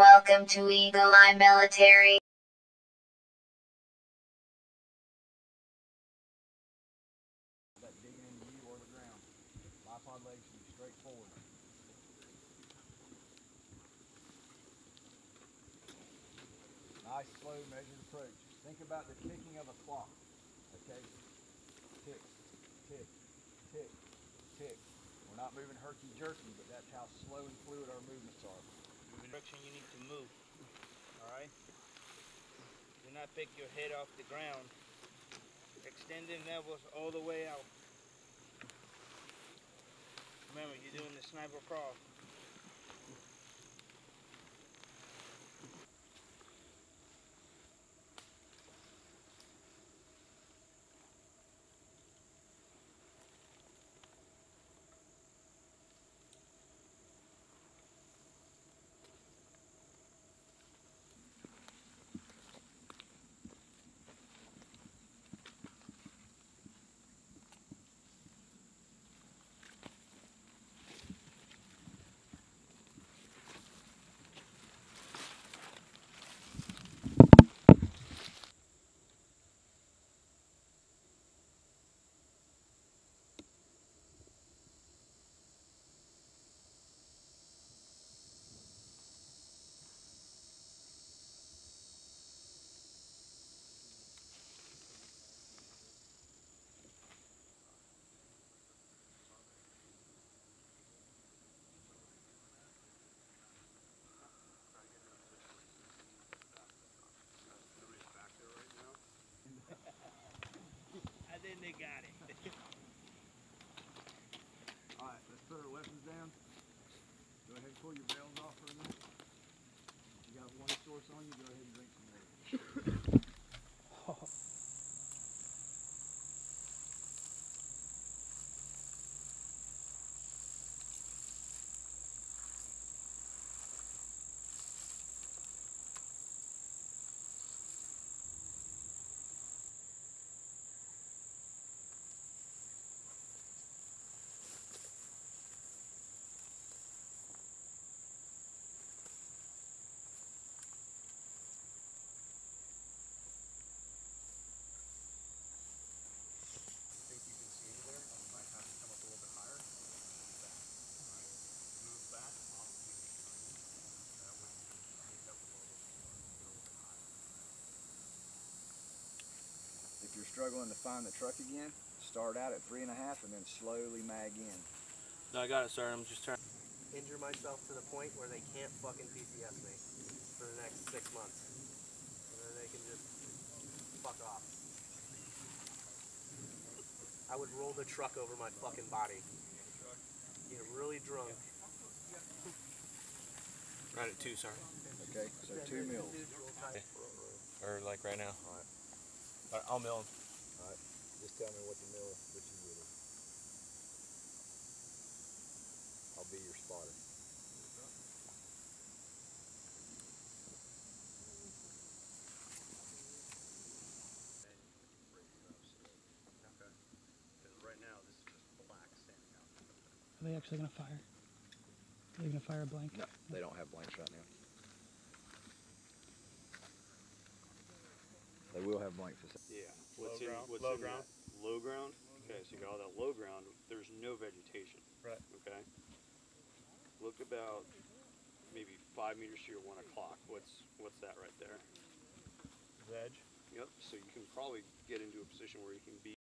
Welcome to Eagle Eye Military. that digging into you or the ground. Bipod legs should be straight forward. Nice, slow, measured approach. Think about the ticking of a clock. Okay? Tick, tick, tick, tick. We're not moving herky jerky, but that's how slow and fluid our movements are. Move. Alright? Do not pick your head off the ground. Extending levels all the way out. Remember, you're doing the sniper crawl. I think they got it. Alright, let's put our weapons down. Go ahead and pull your bells off for a minute. You got one source on you, go ahead and drink some water. think you can see me there. You might have to come up a little bit higher. Back. Alright. Move back off the That way you can hang up a little bit more. Get a little bit higher. If you're struggling to find the truck again, start out at three and a half and then slowly mag in. No, I got it, sir. I'm just trying. to injure myself to the point where they can't fucking PCS me for the next six months. And then they can just fuck off. I would roll the truck over my fucking body. Get really drunk. Right at two, sorry. Okay, so two mils. Or like right now. Alright. Alright, I'll mil 'em. Just tell me what the mil, what you get. I'll be your spotter. Right now, this is just black standing out. Are they actually gonna fire? Are they gonna fire a blank? No, they don't have blanks right now. They will have blanks. this- Yeah. Low What's in, ground- what's low in ground? that? Low ground? Okay, so you got all that low ground, there's no vegetation. Right. Okay? Look about maybe five meters to your one o'clock. What's what's that right there? Veg. Yep. So you can probably get into a position where you can be